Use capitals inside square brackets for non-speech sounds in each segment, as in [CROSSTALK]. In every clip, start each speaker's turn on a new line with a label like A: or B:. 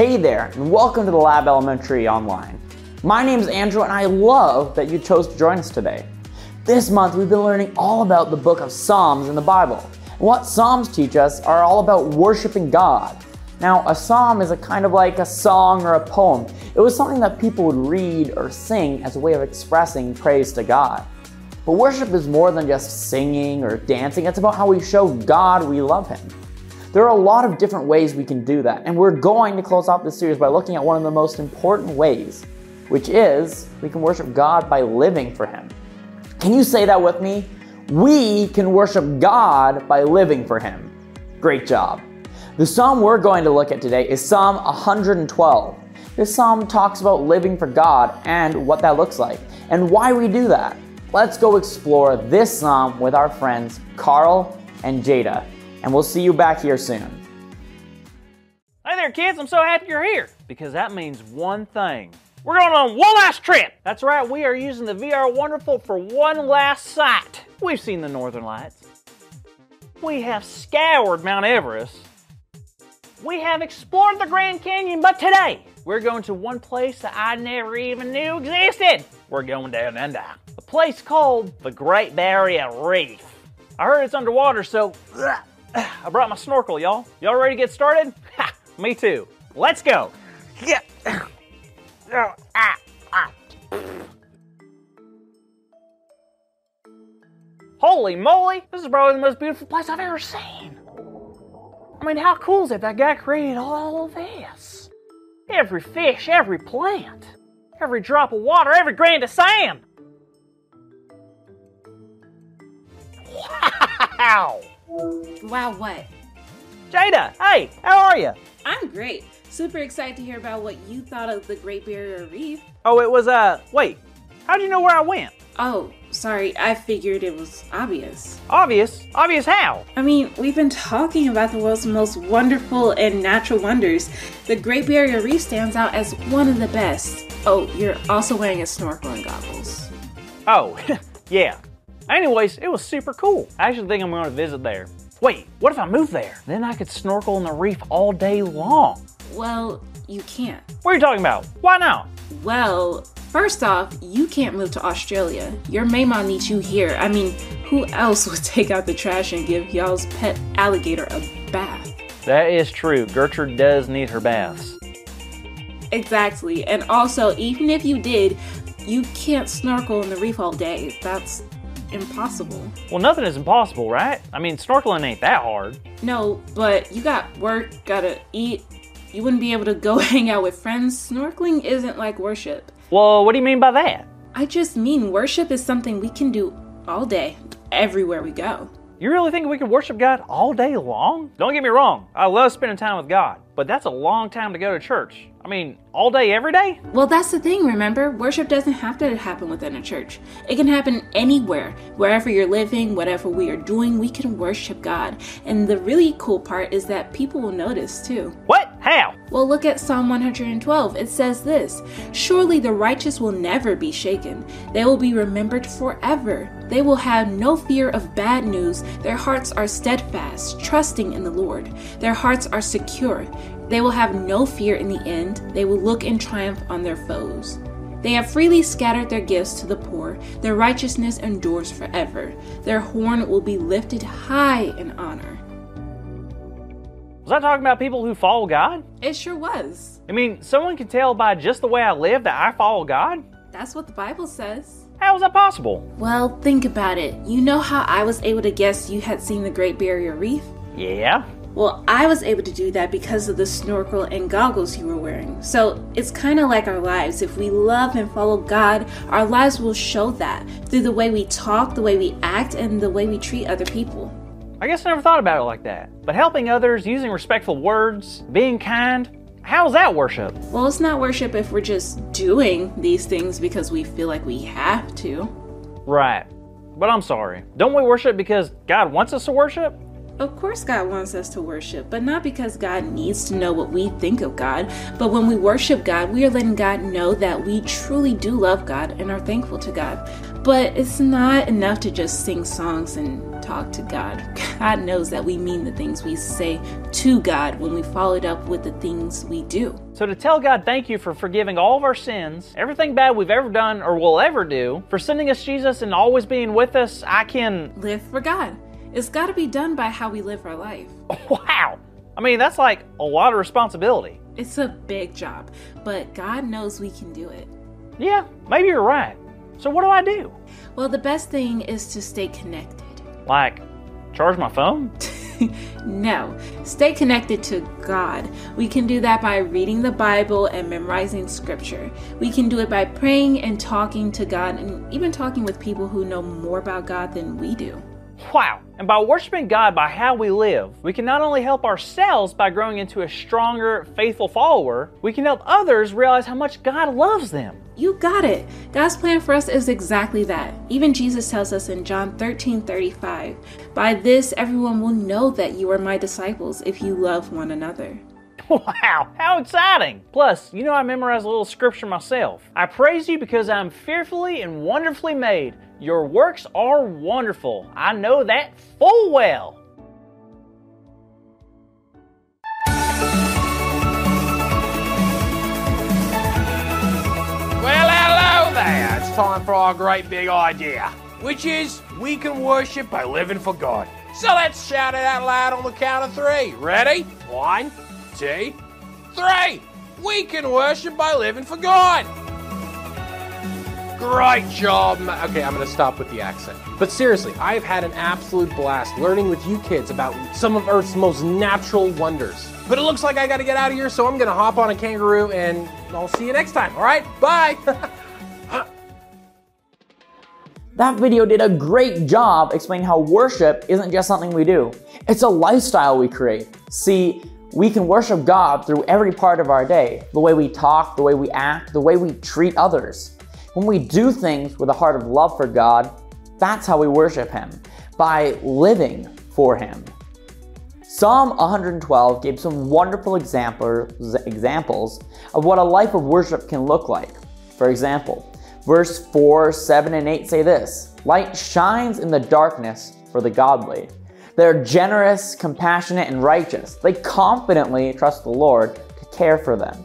A: Hey there, and welcome to the Lab Elementary Online. My name is Andrew, and I love that you chose to join us today. This month, we've been learning all about the book of Psalms in the Bible. And what Psalms teach us are all about worshiping God. Now, a psalm is a kind of like a song or a poem. It was something that people would read or sing as a way of expressing praise to God. But worship is more than just singing or dancing, it's about how we show God we love Him. There are a lot of different ways we can do that, and we're going to close off this series by looking at one of the most important ways, which is we can worship God by living for Him. Can you say that with me? We can worship God by living for Him. Great job. The psalm we're going to look at today is Psalm 112. This psalm talks about living for God and what that looks like, and why we do that. Let's go explore this psalm with our friends Carl and Jada and we'll see you back here soon.
B: Hey there, kids. I'm so happy you're here because that means one thing. We're going on one last trip. That's right, we are using the VR Wonderful for one last sight. We've seen the Northern Lights. We have scoured Mount Everest. We have explored the Grand Canyon, but today we're going to one place that I never even knew existed. We're going down under. A place called the Great Barrier Reef. I heard it's underwater, so [SIGHS] I brought my snorkel, y'all. Y'all ready to get started? [LAUGHS] Ha, me too. Let's go. Yeah. [COUGHS] Oh, ah, ah. Holy moly, this is probably the most beautiful place I've ever seen. I mean, how cool is it that God created all of this? Every fish, every plant, every drop of water, every grain of sand. [LAUGHS] Wow!
C: Wow, what?
B: Jada, hey, how are you?
C: I'm great. Super excited to hear about what you thought of the Great Barrier Reef.
B: Oh, it was, uh, wait, how'd you know where I went?
C: Oh, sorry, I figured it was obvious.
B: Obvious? Obvious how?
C: I mean, we've been talking about the world's most wonderful and natural wonders. The Great Barrier Reef stands out as one of the best. Oh, you're also wearing a snorkel and goggles.
B: Oh, [LAUGHS] yeah. Anyways, it was super cool. I actually think I'm going to visit there. Wait, what if I move there? Then I could snorkel in the reef all day long.
C: Well, you can't.
B: What are you talking about? Why not?
C: Well, first off, you can't move to Australia. Your mama needs you here. I mean, who else [LAUGHS] would take out the trash and give y'all's pet alligator a bath?
B: That is true. Gertrude does need her baths.
C: Exactly. And also, even if you did, you can't snorkel in the reef all day. That's impossible.
B: Well, nothing is impossible, right? I mean, snorkeling ain't that hard.
C: No, but you got work, gotta eat. You wouldn't be able to go [LAUGHS] hang out with friends. Snorkeling isn't like worship.
B: Well, what do you mean by that?
C: I just mean worship is something we can do all day, everywhere we go.
B: You really think we could worship God all day long? Don't get me wrong, I love spending time with God, but that's a long time to go to church. I mean, all day, every day?
C: Well, that's the thing, remember? Worship doesn't have to happen within a church. It can happen anywhere. Wherever you're living, whatever we are doing, we can worship God. And the really cool part is that people will notice too.
B: What? How?
C: Well, look at Psalm 112. It says this Surely the righteous will never be shaken, they will be remembered forever. They will have no fear of bad news. Their hearts are steadfast, trusting in the Lord. Their hearts are secure. They will have no fear in the end. They will look in triumph on their foes. They have freely scattered their gifts to the poor. Their righteousness endures forever. Their horn will be lifted high in honor.
B: Was I talking about people who follow God?
C: It sure was.
B: I mean, someone can tell by just the way I live that I follow God?
C: That's what the Bible says.
B: How is that possible?
C: Well, think about it. You know how I was able to guess you had seen the Great Barrier Reef?
B: Yeah.
C: Well, I was able to do that because of the snorkel and goggles you were wearing. So it's kind of like our lives. If we love and follow God, our lives will show that through the way we talk, the way we act, and the way we treat other people.
B: I guess I never thought about it like that. But helping others, using respectful words, being kind, how's that worship?
C: Well, it's not worship if we're just doing these things because we feel like we have to.
B: Right. But I'm sorry. Don't we worship because God wants us to worship?
C: Of course, God wants us to worship, but not because God needs to know what we think of God. But when we worship God, we are letting God know that we truly do love God and are thankful to God. But it's not enough to just sing songs and talk to God. God knows that we mean the things we say to God when we follow it up with the things we do.
B: So, to tell God thank you for forgiving all of our sins, everything bad we've ever done or will ever do, for sending us Jesus and always being with us, I can.
C: Live for God. It's got to be done by how we live our life. [LAUGHS]
B: Wow! I mean, that's like a lot of responsibility.
C: It's a big job, but God knows we can do it.
B: Yeah, maybe you're right. So, what do I do?
C: Well, the best thing is to stay connected.
B: Like, charge my phone? [LAUGHS]
C: no, stay connected to God. We can do that by reading the Bible and memorizing scripture. We can do it by praying and talking to God and even talking with people who know more about God than we do.
B: Wow. And by worshiping God by how we live, we can not only help ourselves by growing into a stronger, faithful follower, we can help others realize how much God loves them.
C: You got it. God's plan for us is exactly that. Even Jesus tells us in John 13 35, By this everyone will know that you are my disciples if you love one another. [LAUGHS]
B: Wow, how exciting! Plus, you know I memorize a little scripture myself. I praise you because I'm fearfully and wonderfully made. Your works are wonderful. I know that full well.
D: Well, hello there. It's time for our great big idea, which is we can worship by living for God. So let's shout it out loud on the count of three. Ready? One, two, three. We can worship by living for God. Great job. Okay, I'm going to stop with the accent. But seriously, I've had an absolute blast learning with you kids about some of Earth's most natural wonders. But it looks like I got to get out of here, so I'm going to hop on a kangaroo and I'll see you next time, all right? Bye. [LAUGHS]
A: That video did a great job explaining how worship isn't just something we do, it's a lifestyle we create. See, we can worship God through every part of our day the way we talk, the way we act, the way we treat others. When we do things with a heart of love for God, that's how we worship Him by living for Him. Psalm 112 gave some wonderful examples, examples of what a life of worship can look like. For example, verse 4, 7, and 8 say this Light shines in the darkness for the godly. They're generous, compassionate, and righteous. They confidently trust the Lord to care for them.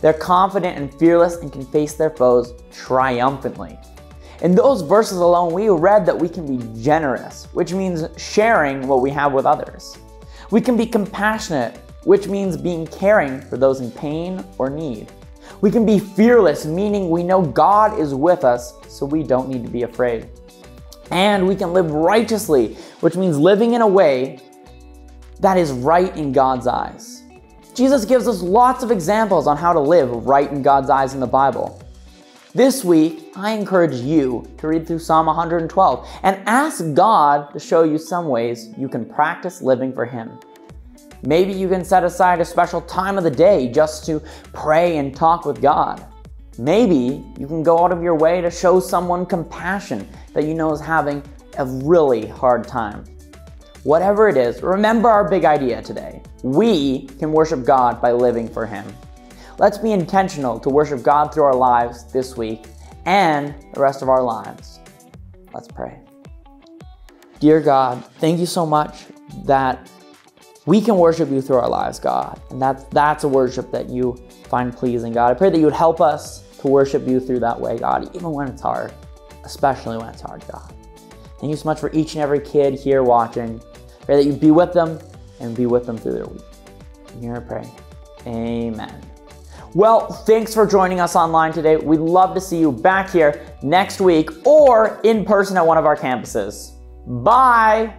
A: They're confident and fearless and can face their foes triumphantly. In those verses alone, we read that we can be generous, which means sharing what we have with others. We can be compassionate, which means being caring for those in pain or need. We can be fearless, meaning we know God is with us, so we don't need to be afraid. And we can live righteously, which means living in a way that is right in God's eyes. Jesus gives us lots of examples on how to live right in God's eyes in the Bible. This week, I encourage you to read through Psalm 112 and ask God to show you some ways you can practice living for Him. Maybe you can set aside a special time of the day just to pray and talk with God. Maybe you can go out of your way to show someone compassion that you know is having a really hard time. Whatever it is, remember our big idea today. We can worship God by living for Him. Let's be intentional to worship God through our lives this week and the rest of our lives. Let's pray. Dear God, thank you so much that we can worship you through our lives, God. And that's that's a worship that you find pleasing, God. I pray that you would help us to worship you through that way, God, even when it's hard, especially when it's hard, God. Thank you so much for each and every kid here watching. Pray that you be with them and be with them through their week. And here I pray. Amen. Well, thanks for joining us online today. We'd love to see you back here next week or in person at one of our campuses. Bye.